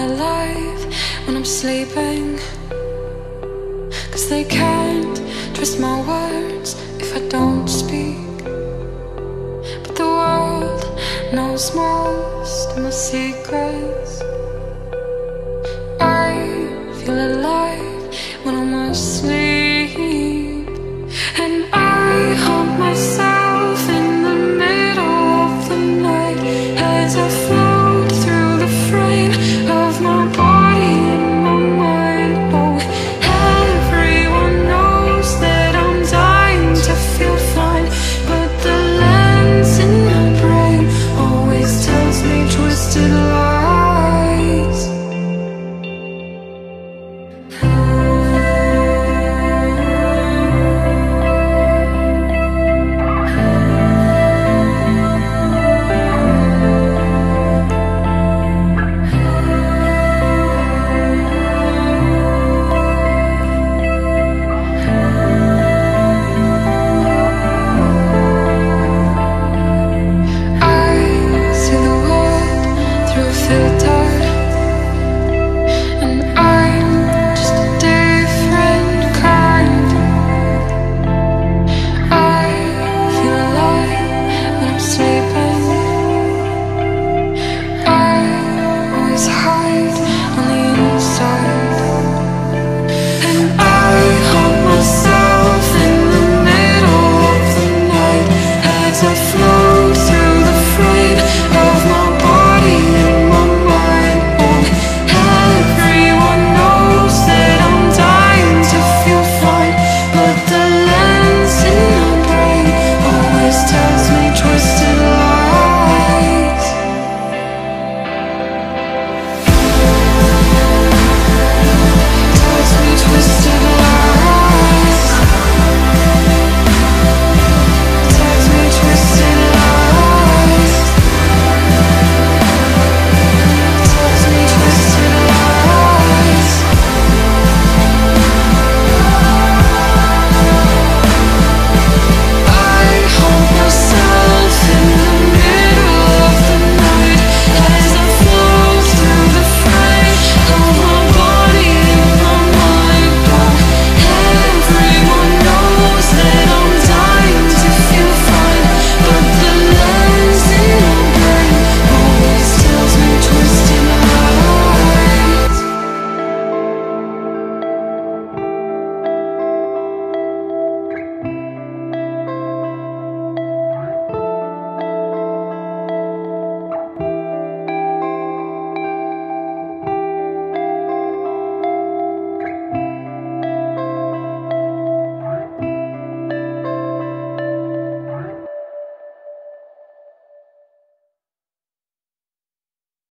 alive when I'm sleeping Cause they can't trust my words if I don't speak. But the world knows most of my secrets. I feel alive when I'm asleep.